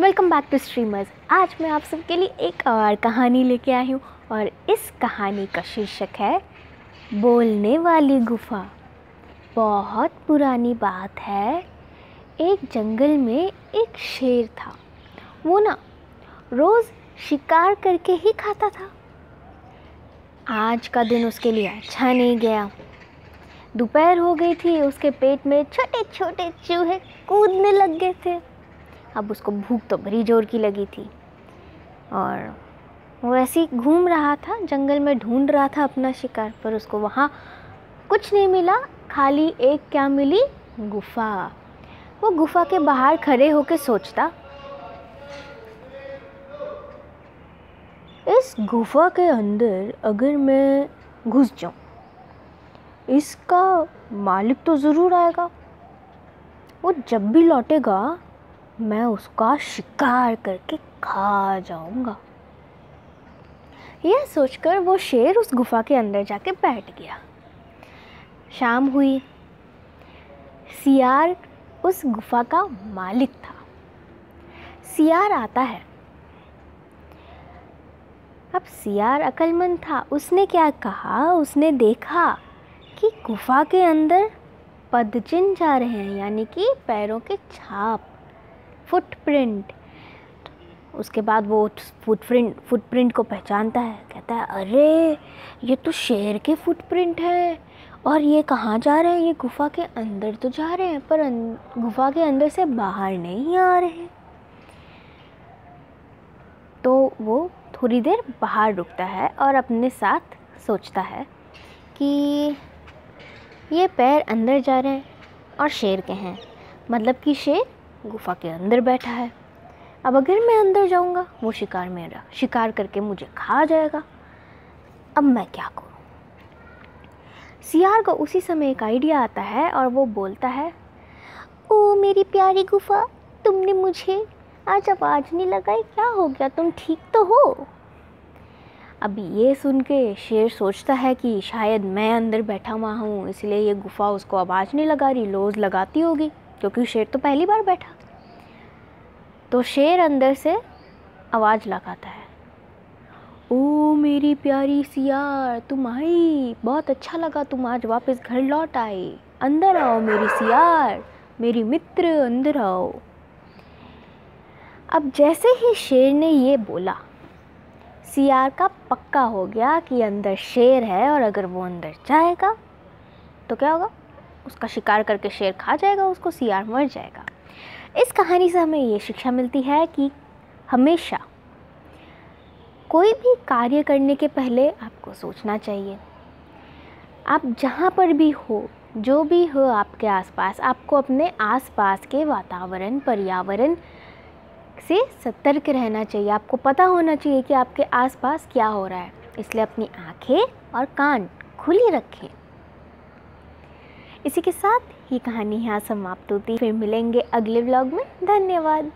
Welcome back to streamers आज मैं आप सबके लिए एक और कहानी लेके आई हूँ और इस कहानी का शीर्षक है, बोलने वाली गुफा। बहुत पुरानी बात है। एक जंगल में एक शेर था। वो ना रोज़ शिकार करके ही खाता था। आज का दिन उसके लिए अच्छा नहीं गया। दोपहर हो गई थी, उसके पेट में छोटे छोटे चूहे कूदने लग गए थे। अब उसको भूख तो बड़ी ज़ोर की लगी थी। और वो ऐसे ही घूम रहा था, जंगल में ढूंढ रहा था अपना शिकार, पर उसको वहाँ कुछ नहीं मिला। खाली एक क्या मिली? गुफ़ा। वो गुफ़ा के बाहर खड़े होकर सोचता, इस गुफ़ा के अंदर अगर मैं घुस जाऊँ, इसका मालिक तो ज़रूर आएगा। वो जब भी लौटेगा मैं उसका शिकार करके खा जाऊँगा। यह सोचकर वो शेर उस गुफा के अंदर जाके बैठ गया। शाम हुई। सियार उस गुफा का मालिक था। सियार आता है। अब सियार अक्लमंद था। उसने क्या कहा? उसने देखा कि गुफा के अंदर पदचिन्ह जा रहे हैं, यानी कि पैरों के छाप। फुटप्रिंट उसके बाद वो फुटप्रिंट फुटप्रिंट को पहचानता है कहता है अरे ये तो शेर के फुटप्रिंट है। और ये कहाँ जा रहे हैं? ये गुफा के अंदर तो जा रहे हैं पर अं-, गुफा के अंदर से बाहर नहीं आ रहे हैं। तो वो थोड़ी देर बाहर रुकता है और अपने साथ सोचता है कि ये पैर अंदर जा रहे हैं और शेर के हैं। मतलब कि शेर गुफा के अंदर बैठा है। अब अगर मैं अंदर जाऊँगा, वो शिकार मेरा। शिकार करके मुझे खा जाएगा। अब मैं क्या करूँ? सियार को उसी समय एक आइडिया आता है और वो बोलता है, ओ मेरी प्यारी गुफा, तुमने मुझे आज आवाज़ नहीं लगाई? क्या हो गया? तुम ठीक तो हो? अब ये सुन के शेर सोचता है कि शायद मैं अंदर बैठा हुआ हूँ, इसलिए ये गुफा उसको आवाज़ नहीं लगा रही, लोज लगाती होगी। क्योंकि शेर तो पहली बार बैठा। तो शेर अंदर से आवाज़ लगाता है। ओ मेरी प्यारी सियार, तुम आई। बहुत अच्छा लगा तुम आज वापस घर लौट आई अंदर आओ मेरी सियार, मेरी मित्र, अंदर आओ। अब जैसे ही शेर ने ये बोला, सियार का पक्का हो गया कि अंदर शेर है और अगर वो अंदर जाएगा तो क्या होगा? उसका शिकार करके शेर खा जाएगा, उसको सियार मर जाएगा। इस कहानी से हमें ये शिक्षा मिलती है कि हमेशा कोई भी कार्य करने के पहले आपको सोचना चाहिए। आप जहाँ पर भी हो, जो भी हो आपके आसपास, आपको अपने आसपास के वातावरण, पर्यावरण से सतर्क रहना चाहिए। आपको पता होना चाहिए कि आपके आसपास क्या हो रहा है। इसलिए अपनी आँखें और कान खुली रखें। इसी के साथ ये कहानी यहाँ समाप्त होती फिर मिलेंगे अगले ब्लॉग में। धन्यवाद।